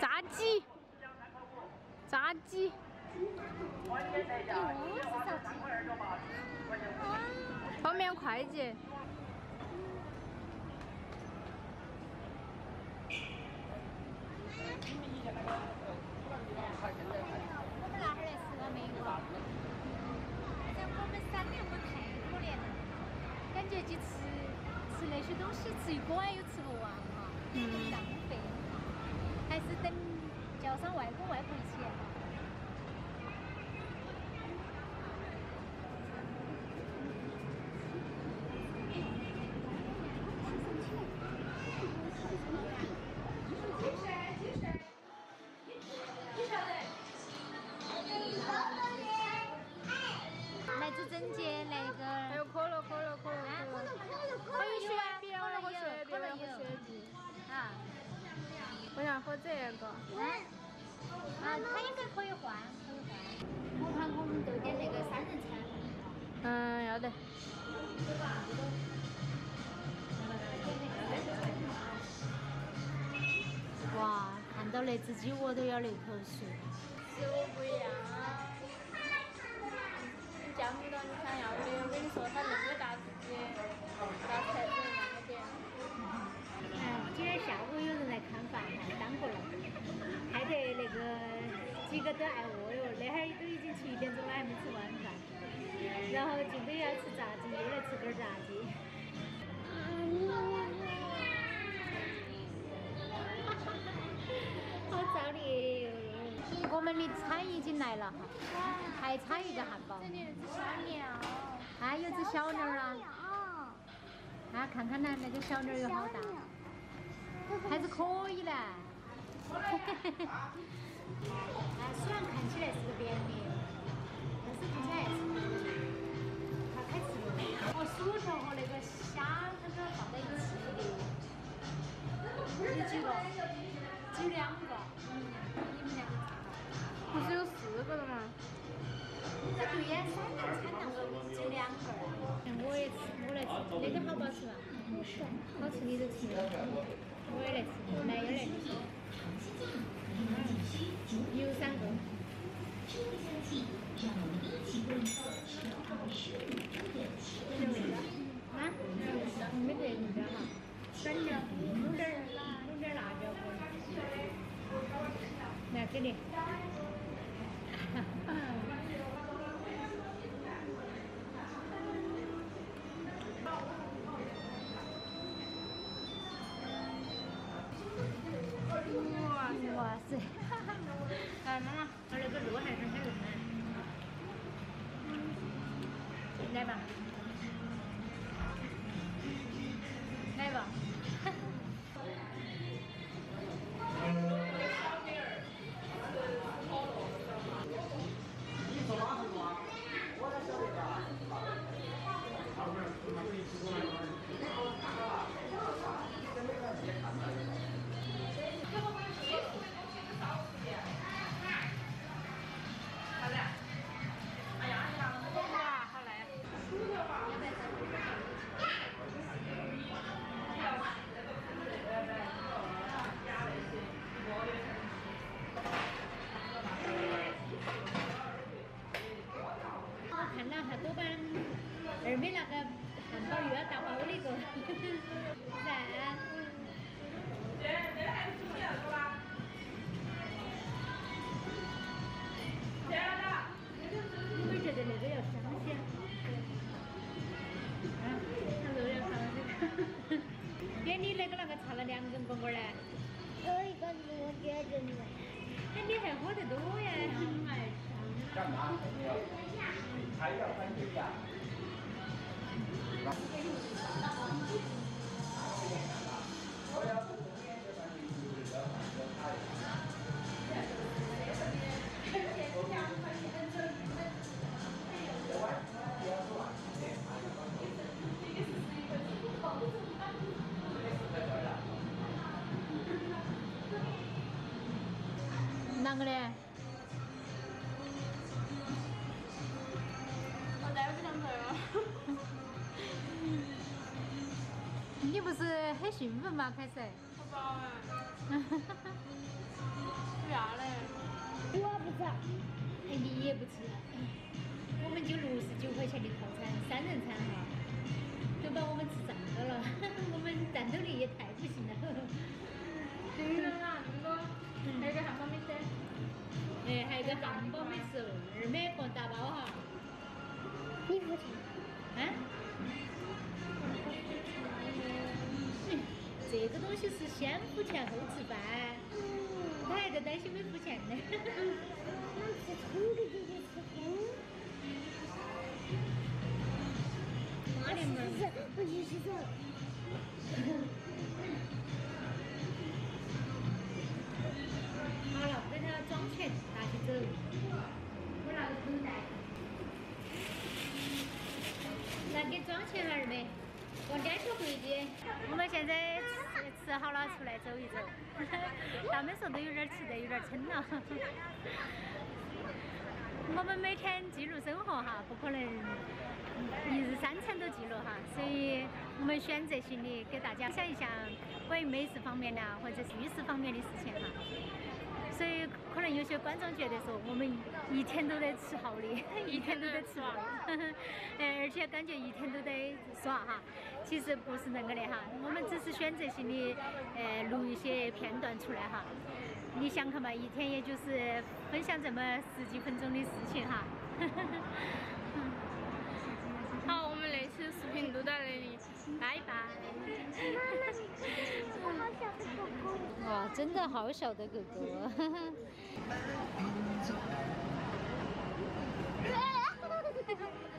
炸鸡，炸鸡，方便快捷。我们那会儿来吃过没有啊？反我们三年我太可怜了，感觉去吃吃那些东西，吃一锅又吃不完哈，浪费。还是等叫上外公外婆一起这个。啊，他应该可以换，可以换。我看我们都点那个三人餐。嗯，要得。哇，看到那只鸡我都要流口水。食物不一样啊！你见不到你想要的，我跟你说，它那么大只鸡，然后今天要吃炸鸡，又来吃根炸鸡。好造孽哟！我们的餐已经来了哈，还差一个汉堡。这里有只小鸟。啊，有只小鸟啊！啊，看看呢，那个小鸟有好大，还是可以的。哎，虽然看起来是个扁的，但是看起来还是。哦，薯条和那个虾它是放在一起的。有几个？只有两个。嗯，你们两个。不是有四个的吗？这对呀，三人餐那个只有两个。我也吃，我来吃。那个好不好吃嘛？好吃。好吃你就吃。我也来吃，来也来吃。有三个。啊？没得那个哈。三两，弄点儿，弄点儿辣椒粉。来给你。哇哇塞！来，妈妈，它那个肉还是很我看到他多半二妹那个汉堡又要大包的个，噻。我还要翻倍呀？我要是中间这段就是要换个菜。啷个你不是很兴奋吗，开始。不知道哎。为啥嘞？我不知道。哎，你也不吃？我们就六十九块钱的套餐，三人餐哈，都把我们吃胀到了。我们战斗力也太不行了。对了啊，那个还有个汉堡没吃。哎，还有个汉堡没吃，二美个大包哈。你付钱？啊？这个东西是先付钱后吃饭，他还在担心没付钱呢。那吃葱的就得吃葱。妈的嘛！是，我去洗手。好了，给他装钱，拿去走。我拿个口袋。来给装钱了，二妹。往家去回去。我们现在吃好了，出来走一走。他们说都有点吃得有点撑了。我们每天记录生活哈，不可能一日三餐都记录哈，所以我们选择性的给大家分享一下关于美食方面的或者是浴室方面的事情哈。所以可能有些观众觉得说我们一天都在吃好的，一天都在吃好的，哎，而且感觉一天都在耍哈。其实不是那个的哈，我们只是选择性的呃录一些片段出来哈。你想看嘛，一天也就是分享这么十几分钟的事情哈。好，我们那期视频录到这里，真的好小的狗狗。